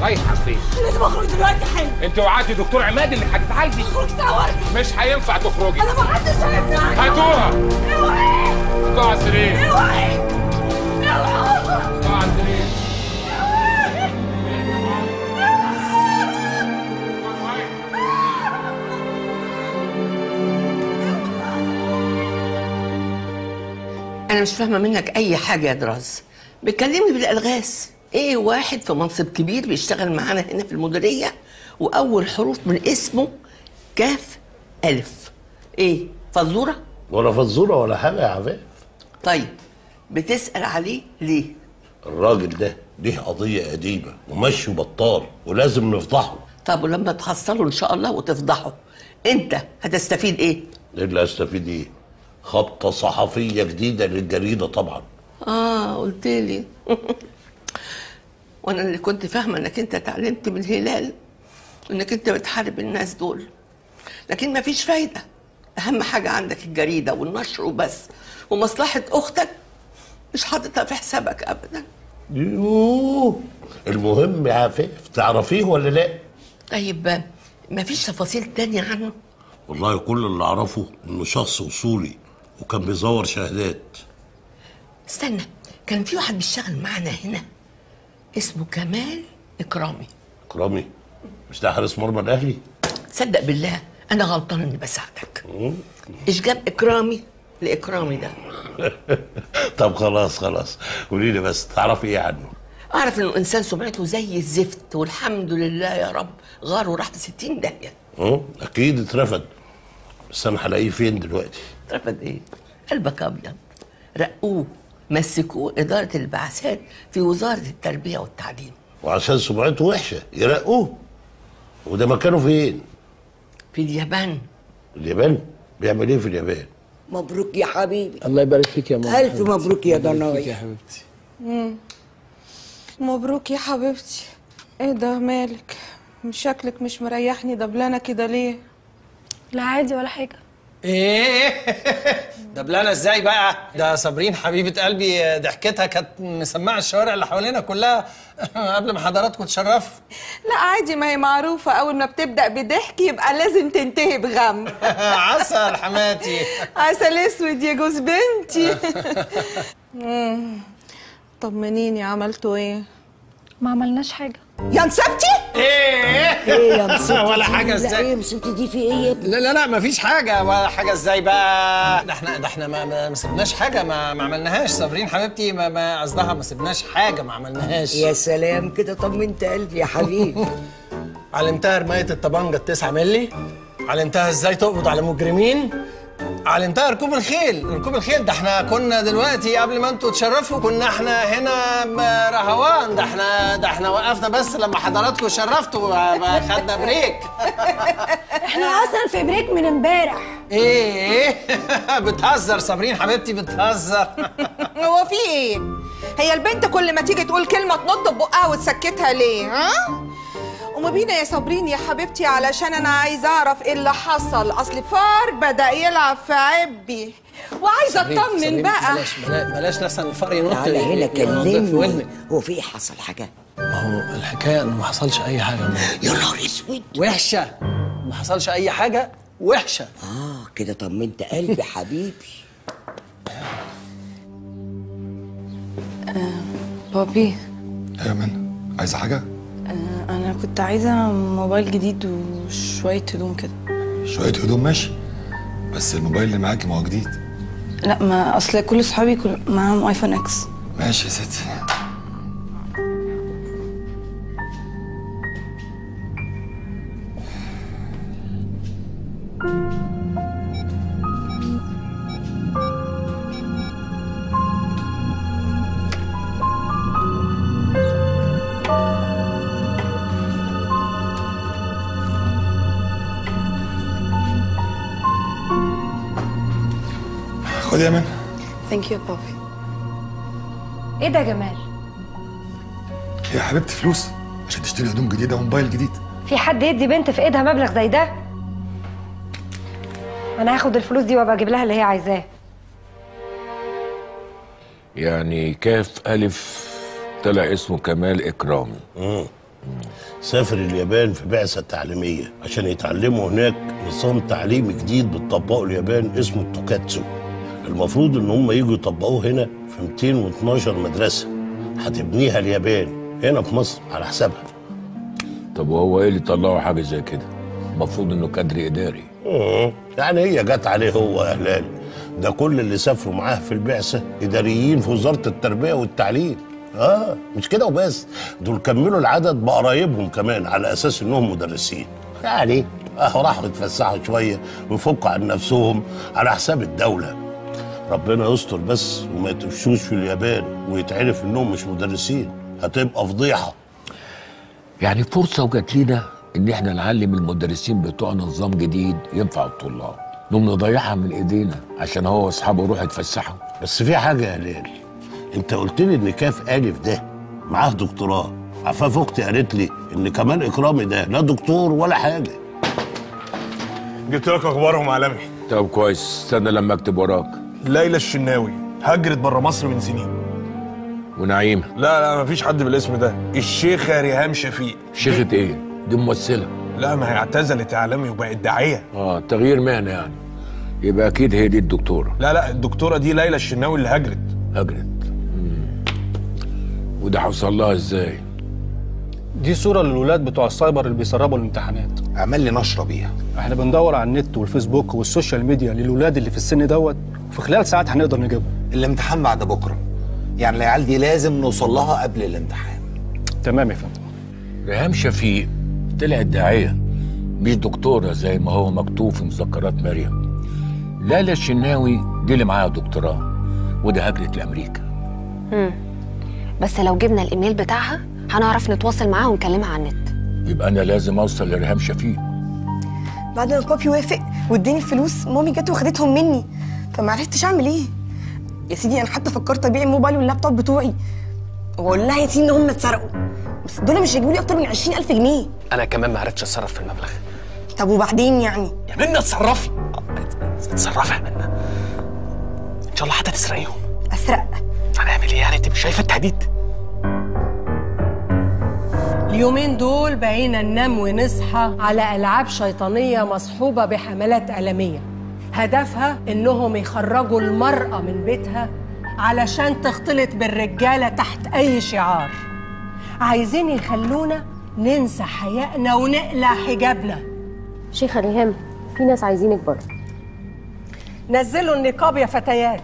رايحه فين لازم أخرج دلوقتي حالا أنت وعدتي دكتور عماد إنك هتتعالجي. اخرج تعورني مش هينفع تخرجي. أنا ما حدش شايفني هاتوها. أوعي. حطوها على السرير أوعي. اوعي حطوها على السرير أنا مش فاهمة منك أي حاجة يا دراز. بتكلمني بالألغاز. إيه واحد في منصب كبير بيشتغل معانا هنا في المديرية وأول حروف من اسمه كاف ألف. إيه فزورة؟ ولا فزورة ولا حاجة يا عفاف. طيب بتسأل عليه ليه؟ الراجل ده ليه قضية قديمة ومشي بطال ولازم نفضحه. طب ولما تحصله إن شاء الله وتفضحه أنت هتستفيد إيه؟ اللي هستفيد إيه؟ خبطة صحفية جديدة للجريدة طبعا. آه قلت لي. وأنا اللي كنت فاهمة انك انت اتعلمت من الهلال انك انت بتحارب الناس دول. لكن مفيش فايدة. أهم حاجة عندك الجريدة والنشر وبس. ومصلحة أختك مش حاططها في حسابك ابدا. يوه. المهم يا عفاف تعرفيه ولا لا؟ طيب مفيش تفاصيل تانية عنه؟ والله كل اللي أعرفه إنه شخص أصولي وكان بيزور شهادات. استنى كان في واحد بيشتغل معانا هنا. اسمه كمال إكرامي. كرامي مش ده حارس مرمى الأهلي؟ صدق بالله أنا غلطان إني بساعدك. إيش جاب إكرامي؟ لإكرامي ده. طب خلاص خلاص. قولي لي بس تعرفي إيه عنه؟ أعرف إنه إنسان سمعته زي الزفت والحمد لله يا رب غار وراح في 60 داهية. آه أكيد اترفد بس أنا هلاقيه فين دلوقتي؟ اترفد إيه؟ قلبك أبيض. رقوه مسكوه إدارة البعثات في وزارة التربية والتعليم. وعشان سمعته وحشة يرقوه وده مكانه فين؟ في اليابان. اليابان؟ بيعمل إيه في اليابان؟ مبروك يا حبيبي. الله يبارك فيك يا ماما. ألف مبروك يا فيك يا ضنايا حبيبتي مبروك يا حبيبتي. إيه ده مالك؟ مش شكلك مش مريحني. دبلانه كده ليه؟ لا عادي ولا حاجة. إيه. دبلانه إزاي بقى؟ ده صابرين حبيبة قلبي ضحكتها كانت مسمعة الشوارع اللي حوالينا كلها قبل ما حضراتكم تشرفوا. لا عادي ما هي معروفة. أول ما بتبدأ بضحك يبقى لازم تنتهي بغم. عسل حماتي. عسل أسود يا جوز بنتي. طمنيني عملتوا إيه؟ ما عملناش حاجة. يا نسبتي إيه؟ إيه يا مصيبتي ولا؟ حاجة لا إزاي؟ إيه مصيبتي دي في إيه يا ابني؟ لا لا لا مفيش حاجة. ولا حاجة إزاي بقى؟ ده إحنا ده إحنا ما, ما, ما سبناش حاجة ما, ما عملناهاش. صابرين حبيبتي ما ما قصدها ما سبناش حاجة ما عملناهاش. يا سلام كده طمنت قلبي يا حبيبي. علمتها رماية الطبنجة التسعة ملي علمتها إزاي تقبض على مجرمين. علمتها ركوب الخيل. ركوب الخيل ده إحنا كنا دلوقتي قبل ما أنتوا تشرفوا كنا إحنا هنا رهوان. ده إحنا ده إحنا وقفنا بس لما حضراتكم شرفتوا خدنا break. إحنا أصلا في break من امبارح. إيه؟ بتهزر صابرين حبيبتي بتهزر. هو في إيه؟ هي البنت كل ما تيجي تقول كلمة تنط بقها وتسكتها ليه ها؟ قومي بينا يا صابرين يا حبيبتي علشان أنا عايزه أعرف إيه اللي حصل. أصل فار بدأ يلعب في عبي. وعايزة أطمن بقى. بلاش بلاش, بلاش لحسن الفار ينط تعالى هنا كلمني. هو في إيه حصل حاجة؟ ما هو الحكاية انه ما حصلش أي حاجة. يا. يا نهار أسود. وحشة. ما حصلش أي حاجة وحشة. آه كده طمنت قلبي حبيبي. بابي. أيوه من عايزة حاجة؟ أنا كنت عايزة موبايل جديد وشوية هدوم كده. شوية هدوم ماشي بس الموبايل اللي معاكي ما هو جديد. لا ما أصل كل اصحابي كل معاهم ايفون إكس ماشي يا ستي. خد يا من thank you بابي إيه ده يا جمال؟ يا حبيبتي فلوس عشان تشتري هدوم جديدة وموبايل جديد. في حد يدي بنت في ايدها مبلغ زي ده؟ أنا هاخد الفلوس دي وابقى أجيب لها اللي هي عايزاه. يعني كاف ألف طلع اسمه كمال إكرامي. سافر اليابان في بعثة تعليمية عشان يتعلموا هناك نظام تعليمي جديد بتطبقه اليابان اسمه التوكاتسو المفروض إن هم يجوا يطبقوه هنا في 212 مدرسة. هتبنيها اليابان هنا في مصر على حسابها. طب وهو إيه اللي طلعه حاجة زي كده؟ المفروض إنه كادر إداري. مم. يعني هي جت عليه هو اهلال ده كل اللي سافروا معاه في البعثة إداريين في وزارة التربية والتعليم. آه مش كده وبس. دول كملوا العدد بقرايبهم كمان على أساس إنهم مدرسين. يعني أهو راحوا يتفسحوا شوية ويفكوا عن نفسهم على حساب الدولة. ربنا يستر بس وما يتقفشوش في اليابان ويتعرف إنهم مش مدرسين هتبقى فضيحة. يعني فرصة وجات لنا إن إحنا نعلم المدرسين بتوعنا نظام جديد ينفع الطلاب. نقوم نضيعها من إيدينا عشان هو وأصحابه يروحوا يتفسحوا. بس في حاجة يا هلال أنت قلت لي إن كاف ألف ده معاه دكتوراه. عفاف أختي قالت لي إن كمان إكرامي ده لا دكتور ولا حاجة. جبت لك أخبارهم عالمي. طب كويس استنى لما أكتب وراك. ليلى الشناوي هجرت بره مصر من سنين. ونعيمة. لا لا مفيش حد بالاسم ده. الشيخة ريهام شفيق. شيخة إيه؟ دي ممثلة. لا ما هي اعتزلت إعلامي وبقت داعية. آه تغيير مهنة يعني. يبقى أكيد هي دي الدكتورة. لا لا الدكتورة دي ليلى الشناوي اللي هجرت. هجرت. مم. وده حصل لها إزاي؟ دي صورة للولاد بتوع السايبر اللي بيسربوا الامتحانات. عمل لي نشرة بيها. إحنا بندور على النت والفيسبوك وال social media للولاد اللي في السن دوت وفي خلال ساعات هنقدر نجيبهم. الامتحان بعد بكرة. يعني العيال دي لازم نوصل لها قبل الامتحان. تمام يا فندم. ريهام شفيق طلعت داعيه مش دكتورة زي ما هو مكتوب في مذكرات مريم. ليلى الشناوي دي اللي معاها دكتوراه. وده هجرت لأمريكا. مم. بس لو جبنا الإيميل بتاعها هنعرف نتواصل معاها ونكلمها على النت. يبقى أنا لازم أوصل لريهام شفيق. بعد ما بابي وافق واداني الفلوس مامي جت وخدتهم مني. فما عرفتش أعمل إيه؟ يا سيدي أنا حتى فكرت أبيع الموبايل واللابتوب بتوعي. واقول لها يا سيدي إن هم اتسرقوا. بس دول مش هيجيبوا لي أكتر من 20000 جنيه. أنا كمان ما عرفتش أتصرف في المبلغ. طب وبعدين يعني؟ يا منى اتصرفي. اتصرفي يا منى إن شاء الله حتى تسرقيهم. أسرق. هنعمل إيه يعني؟ انت مش شايفة التهديد. اليومين دول بقينا ننام ونصحى على ألعاب شيطانية مصحوبة بحملات ألمية. هدفها إنهم يخرجوا المرأة من بيتها علشان تختلط بالرجالة تحت أي شعار. عايزين يخلونا ننسى حيائنا ونقلع حجابنا. شيخة ريهام في ناس عايزينك بره نزلوا النقاب يا فتيات.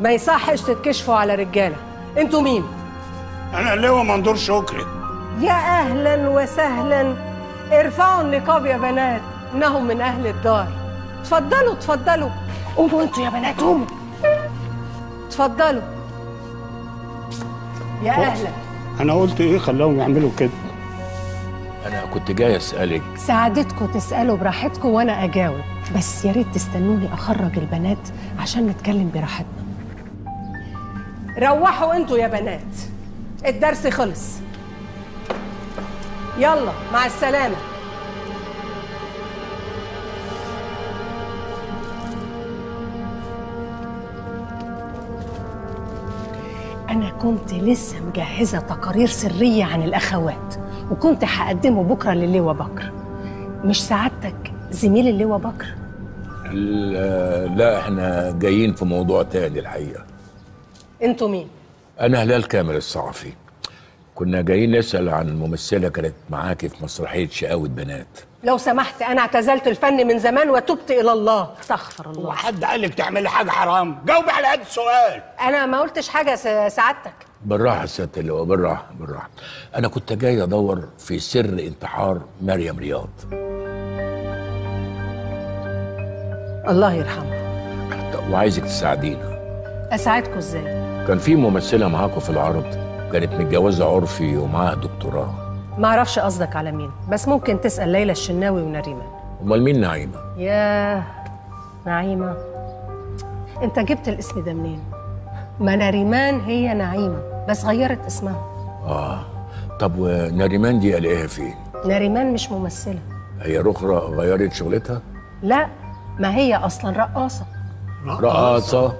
ما يصحش تتكشفوا على رجالة. أنتوا مين؟ أنا اللواء مندور شكري. يا أهلا وسهلا. ارفعوا النقاب يا بنات إنهم من أهل الدار. اتفضلوا اتفضلوا. قوموا أنتوا يا بنات قوموا. اتفضلوا. يا أهلا. أنا قلت إيه خلاهم يعملوا كده. أنا كنت جاي أسألك. سعادتكم تسألوا براحتكم وأنا أجاوب. بس يا ريت تستنوني أخرج البنات عشان نتكلم براحتنا. روحوا أنتوا يا بنات. الدرس خلص. يلا مع السلامة. أنا كنت لسه مجهزة تقارير سرية عن الأخوات وكنت هقدمه بكرة للواء بكر مش سعادتك زميل اللواء بكر لا إحنا جايين في موضوع تاني الحقيقة. أنتوا مين؟ أنا هلال كامل الصحفي. كنا جايين نسأل عن ممثلة كانت معاكي في مسرحية شقاوة بنات. لو سمحت أنا اعتزلت الفن من زمان وتبت إلى الله. استغفر الله. وحد قال لك تعملي حاجة حرام؟ جاوبي على قد السؤال. أنا ما قلتش حاجة س- سعادتك. بالراحة يا سياده اللواء بالراحة بالراحة. أنا كنت جاي أدور في سر انتحار مريم رياض. الله يرحمه وعايزك تساعدينا. أساعدكم إزاي؟ كان في ممثلة معاكم في العرض كانت متجوزة عرفي ومعاها دكتوراه. ما أعرفش قصدك على مين بس ممكن تسأل ليلى الشناوي ونريمان أمال مين نعيمة؟ ياه نعيمة. انت جبت الاسم ده منين؟ ما نريمان هي نعيمة بس غيرت اسمها. آه. طب ونريمان دي الاقيها فين؟ نريمان مش ممثلة. هي رخرة غيرت شغلتها؟ لا ما هي أصلا رقاصة. رقاصة.